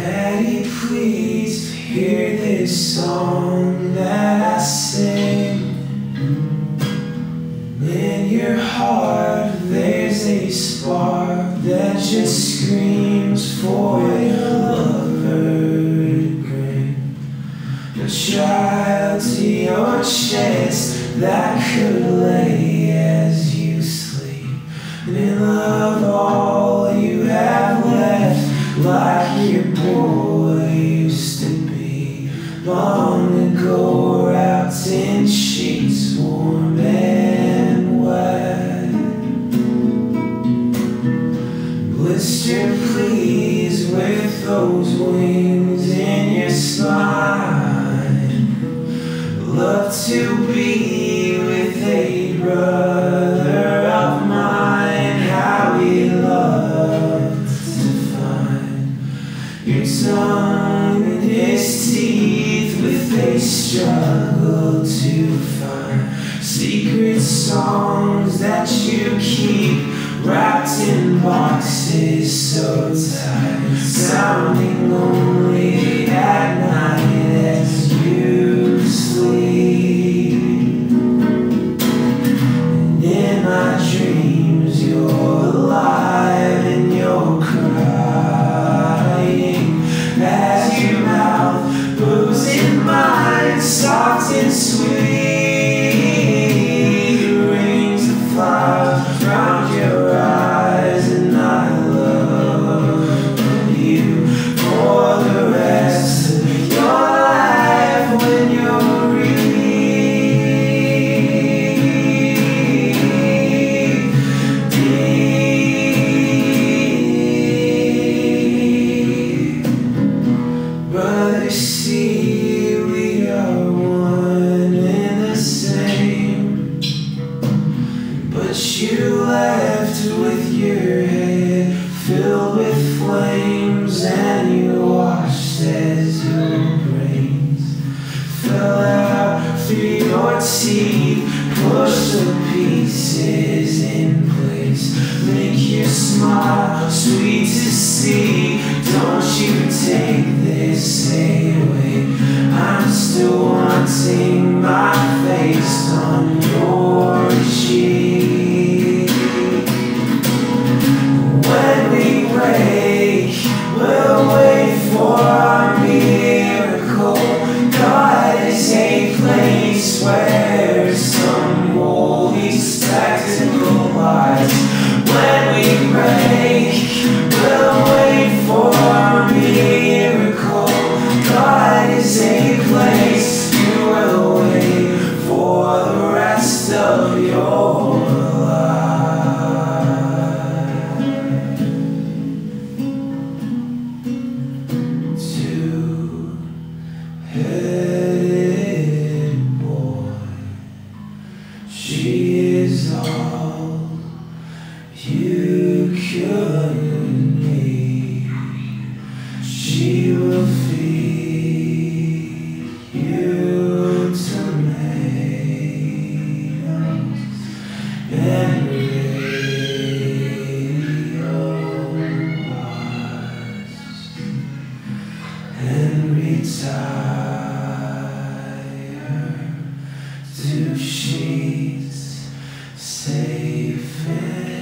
Daddy, please hear this song that I sing. In your heart, there's a spark that just Long ago, wrapped in sheets, warm and wet. Blister, please, with those wings in your spine. Love to be struggle to find secret songs that you keep wrapped in boxes so tight, sounding only through your teeth. Push the pieces in place, make your smile sweet to see. Don't you take this away. I'm still wanting my face on your cheek. When we break, we'll wait She will feed you tomatoes and radio wires and retire to sheets safe and.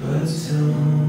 But don't